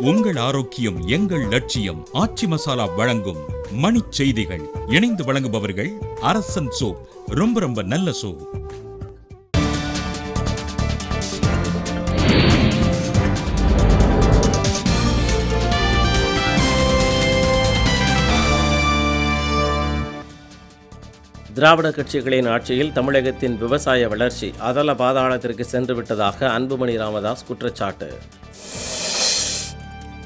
உங்கள் ஆரோக்கியம் எங்கள் லட்சியம் ஆச்சி மசாலா வழங்கும் மணிச் செய்திகள். இணைந்து வழங்குபவர்கள் அரசன் சோப் ரொம்ப ரொம்ப நல்ல சோப். திராவிட கட்சிகளின் ஆட்சியில் தமிழகத்தின் விவசாய வளர்ச்சி அதல பாதாளத்திற்கு சென்று விட்டதாக அன்புமணி ராமதாஸ் குற்றச்சாட்டு.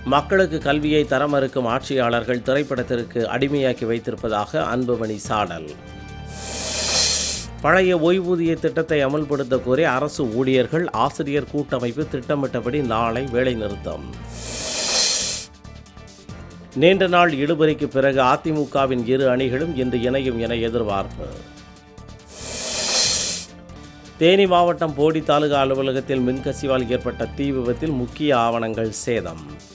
மக்களுக்கு கல்வியை தர மறுக்கும் ஆட்சியாளர்கள் திரைப்படத்திற்கு அடிமையாக்கி வைத்திருப்பதாக அன்புமணி சாடல். பழைய ஓய்வூதிய திட்டத்தை அமல்படுத்த கோரி அரசு ஊழியர்கள் ஆசிரியர் கூட்டமைப்பு திட்டமிட்டபடி நாளை வேலைநிறுத்தம் நீண்ட நாள் இழுபறிக்கு பிறகு அதிமுகவின் இரு அணிகளும் இன்று இணையும் என எதிர்பார்ப்பு. தேனி மாவட்டம் போடி தாலுகா அலுவலகத்தில் மின்கசிவால் ஏற்பட்ட தீ விபத்தில் முக்கிய ஆவணங்கள் சேதம்.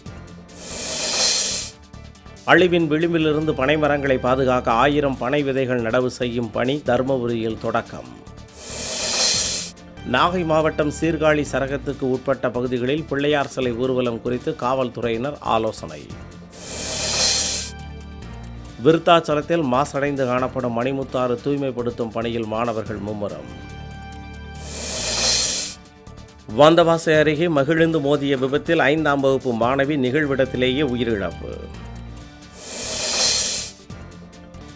அழிவின் விளிம்பிலிருந்து பனைமரங்களை பாதுகாக்க ஆயிரம் பனை விதைகள் நடவு செய்யும் பணி தருமபுரியில் தொடக்கம். நாகை மாவட்டம் சீர்காழி சரகத்துக்கு உட்பட்ட பகுதிகளில் பிள்ளையார் சிலை ஊர்வலம் குறித்து காவல்துறையினர் ஆலோசனை. விருத்தாச்சலத்தில் மாசடைந்து காணப்படும் மணிமுத்தாறு தூய்மைப்படுத்தும் பணியில் மாணவர்கள் மும்முரம். வந்தவாசை அருகே மகிழ்ந்து மோதிய விபத்தில் ஐந்தாம் வகுப்பு மாணவி நிகழ்விடத்திலேயே உயிரிழப்பு.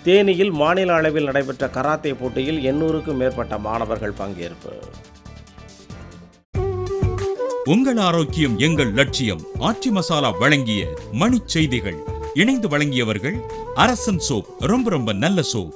தேனியில் மாநில அளவில் நடைபெற்ற கராத்தே போட்டியில் எண்ணூறுக்கும் மேற்பட்ட மாணவர்கள் பங்கேற்பு. உங்கள் ஆரோக்கியம் எங்கள் லட்சியம் ஆட்சி மசாலா வழங்கிய மணி செய்திகள். இணைந்து வழங்கியவர்கள் அரசன் சோப் ரொம்ப ரொம்ப நல்ல சோப்.